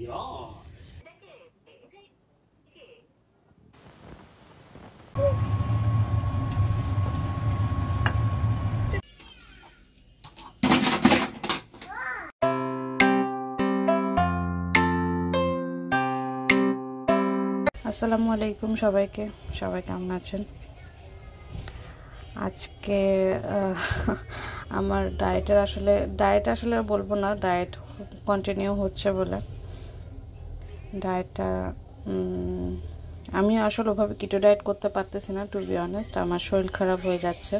আসসালামু আলাইকুম সবাইকে। সবাই কেমন আছেন? আজকে আমার ডায়েটের আসলে ডায়েট আসলে বলব না ডায়েট কন্টিনিউ হচ্ছে বলে। ডায়েটটা আমি আসলে ওভাবে কিটো ডায়েট করতে পারতেছি না টু বি অনেস্ট আমার শরীর খারাপ হয়ে যাচ্ছে।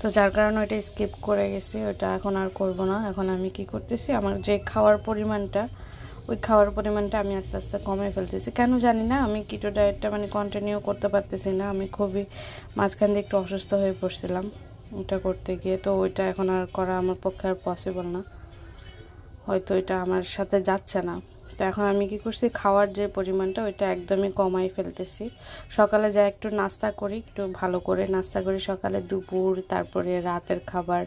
তো যার কারণে ওইটা স্কিপ করে গেছি ওটা এখন আর করব না। এখন আমি কি করতেছি, আমার যে খাওয়ার পরিমাণটা, ওই খাওয়ার পরিমাণটা আমি আস্তে আস্তে কমে ফেলতেছি। কেন জানি না, আমি কিটো ডায়েটটা মানে কন্টিনিউ করতে পারতেছি না, আমি খুবই মাঝখান দিয়ে একটু অসুস্থ হয়ে পড়ছিলাম ওটা করতে গিয়ে। তো ওইটা এখন আর করা আমার পক্ষে আর পসিবল না। হয়তো এটা আমার সাথে যাচ্ছে না। তো এখন আমি কি করছি, খাওয়ার যে পরিমাণটা ওইটা একদমই কমাই ফেলতেছি। সকালে যা একটু নাস্তা করি, একটু ভালো করে নাস্তা করি সকালে দুপুর, তারপরে রাতের খাবার,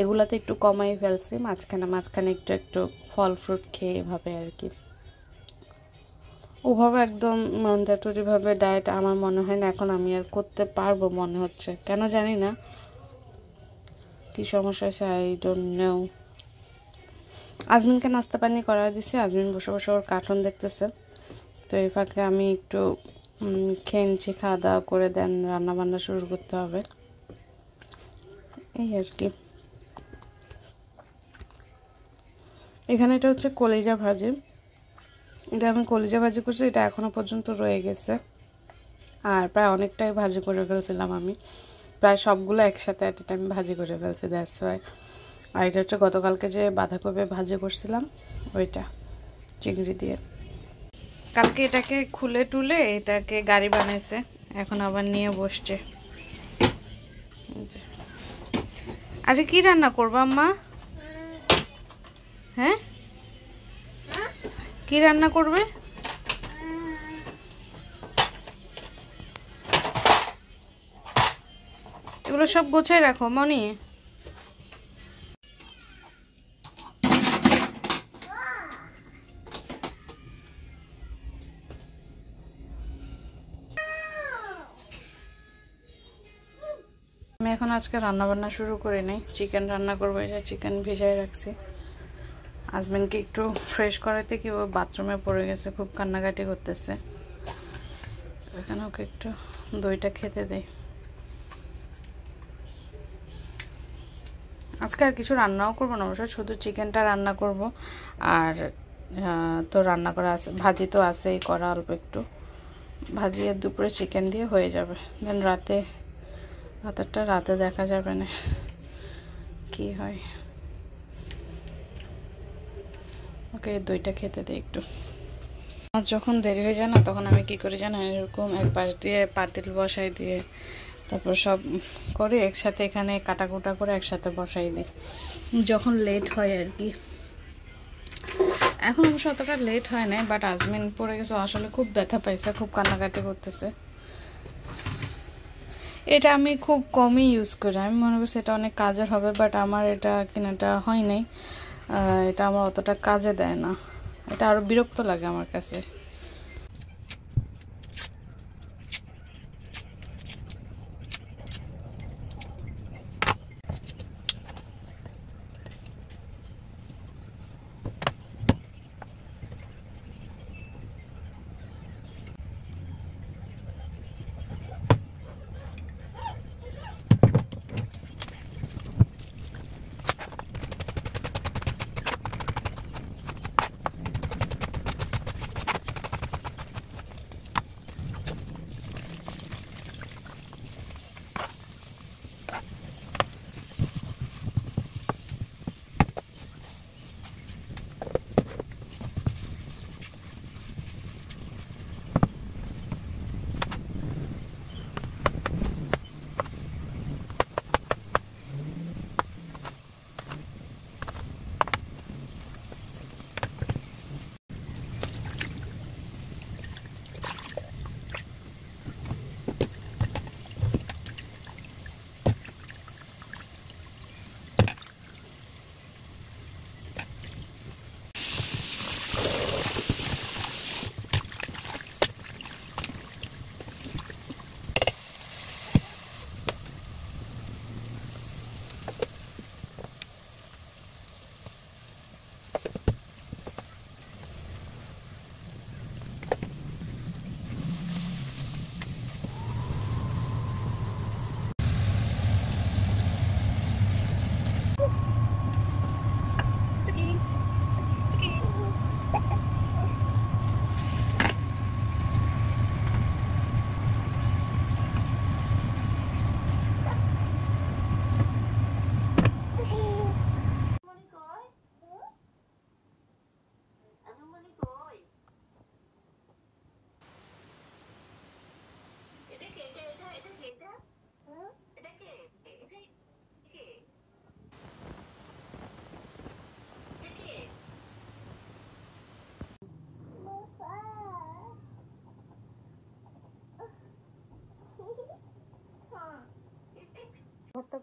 এগুলাতে একটু কমাই ফেলছি, মাঝখানে মাঝখানে একটু একটু ফল ফ্রুট খেয়ে এভাবে আর কি। ওভাবে একদম ম্যান্ডেটরিভাবে ডায়েট আমার মনে হয় না, এখন আমি আর করতে পারব মনে হচ্ছে। কেন জানি না, কি সমস্যা হয়েছে আই ডোন্ট নো আজমিনকে নাস্তা পানি করা দিছে। আজমিন বসে বসে ওর কার্টুন দেখতেছে। তো এই ফাঁকে আমি একটু খেয়ে নিচ্ছি, খাওয়া দাওয়া করে দেন রান্না বান্না শুরু করতে হবে। এই আর কি। এখানে এটা হচ্ছে কলিজা ভাজি। এটা আমি কলিজা ভাজি করছি, এটা এখনও পর্যন্ত রয়ে গেছে। আর প্রায় অনেকটাই ভাজি করে ফেলছিলাম আমি। প্রায় সবগুলো একসাথে অ্যাট টাইম ভাজি করে ফেলছি দ্যাটস ওয়াই আর এটা হচ্ছে গতকালকে যে বাঁধাকপি ভাজি করছিলাম, ওইটা চিংড়ি দিয়ে। কালকে এটাকে খুলে টুলে এটাকে গাড়ি বানাইছে, এখন আবার নিয়ে বসছে। আচ্ছা কি রান্না করব আম্মা? হ্যাঁ? কি রান্না করবে? এগুলো সব গোছায় রাখো, মনি। আমি এখন আজকে রান্না বান্না শুরু করে নেই। চিকেন রান্না করব, এই যে চিকেন ভিজাই রাখছি। হাজব্যান্ডকে একটু ফ্রেশ করাতে কি ও বাথরুমে পড়ে গেছে, খুব কান্নাকাটি করতেছে। এখানে ওকে একটু দইটা খেতে দেয় আজকে আর কিছু রান্নাও করব না, অবশ্য শুধু চিকেনটা রান্না করব। আর তো রান্না করা আছে, ভাজি তো আছেই, করা অল্প একটু। ভাজি আর দুপুরে চিকেন দিয়ে হয়ে যাবে। দেন রাতে রাতেরটা রাতে দেখা যাবে না। কি হয়? ওকে দইটা খেতে দিই একটু। আমার যখন দেরি হয়ে যায় না, তখন আমি কি করি জানো এরকম এক পাশ দিয়ে পাতিল বসাই দিয়ে তারপর সব করে একসাথে এখানে কাটাকুটা করে একসাথে বসাই দিই। যখন লেট হয় আর কি। এখন অবশ্য অতটা লেট হয় না বাট আজমিন পড়ে গেছে আসলে খুব ব্যথা পাইছে, খুব কান্নাকাটি করতেছে। এটা আমি খুব কমই ইউজ করি। আমি মনে করছি এটা অনেক কাজের হবে বাট আমার এটা কেনাটা হয় নাই। এটা আমার অতটা কাজে দেয় না। এটা আরও বিরক্ত লাগে আমার কাছে।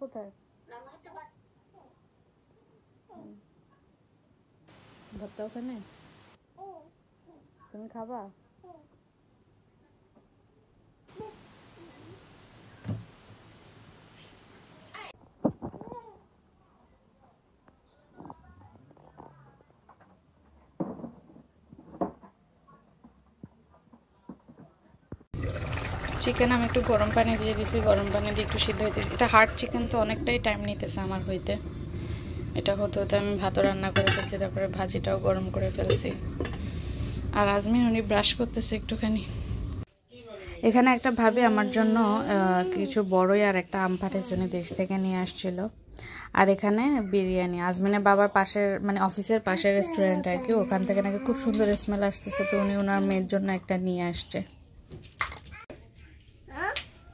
কোথায় ঘরটা ওখানে তুমি খাবা চিকেন আমি একটু গরম পানি দিয়ে দিছি, গরম পানি দিয়ে একটু সিদ্ধ হইতে এটা হার্ড চিকেন তো অনেকটাই টাইম নিতেছে আমার হইতে। এটা হতে হতে আমি ভাতও রান্না করে ফেলছি, তারপরে ভাজিটাও গরম করে ফেলছি। আর আজমিন উনি ব্রাশ করতেছে একটুখানি। এখানে একটা ভাবি আমার জন্য কিছু বড়ই আর একটা আম পাটের জন্য দেশ থেকে নিয়ে আসছিল। আর এখানে বিরিয়ানি, আজমিনের বাবার পাশের মানে অফিসের পাশের রেস্টুরেন্ট আর কি, ওখান থেকে নাকি খুব সুন্দর স্মেল আসতেছে। তো উনি ওনার মেয়ের জন্য একটা নিয়ে আসছে।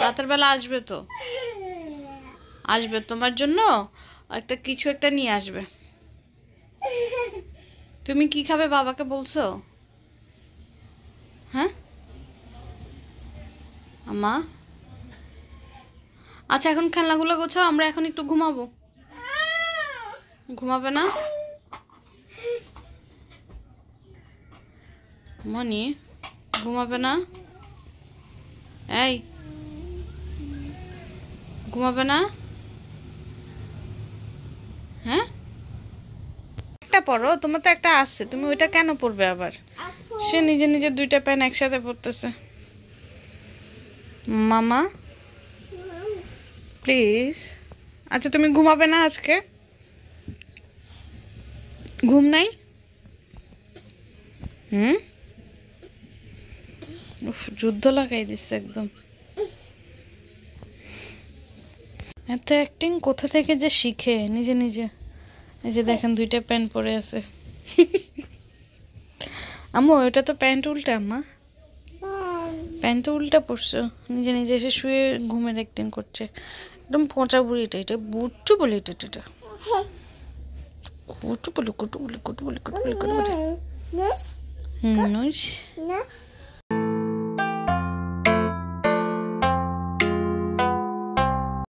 রাতের বেলা আসবে তো। আসবে তোমার জন্য একটা কিছু একটা নিয়ে আসবে। তুমি কি খাবে বাবাকে বলছো? হ্যাঁ? আম্মা? আচ্ছা এখন খেলনাগুলো গোছাও, আমরা এখন একটু ঘুমাবো। ঘুমাবে না? মনি, ঘুমাবে না? এই ঘুমাবে না? হ্যাঁ? একটা পরো তোমার তো একটা আসছে তুমি ওইটা কেন পরবে আবার? সে নিজে নিজে দুইটা প্যান একসাথে পরতেছে মামা? প্লিজ। আচ্ছা তুমি ঘুমাবে না আজকে? ঘুম নাই? হুম? যুদ্ধ লাগাই দিচ্ছে একদম। এত অ্যাক্টিং কোথা থেকে যে শিখে? নিজে নিজে। এই যে দেখেন দুইটা প্যান্ট পরে আছে। আম্মু ওটা তো প্যান্ট উল্টা আম্মা। প্যান্ট তো উল্টা পড়ছো নিজে নিজে এসে শুয়ে ঘুমের অ্যাক্টিং করছে। একদম পচা বুড়ি এটা এটা বুট্টু বলে এটা এটা কুটু বলে কুটু বলে কুটু বলে কুটু বলে কুটু বলে। হুম নইস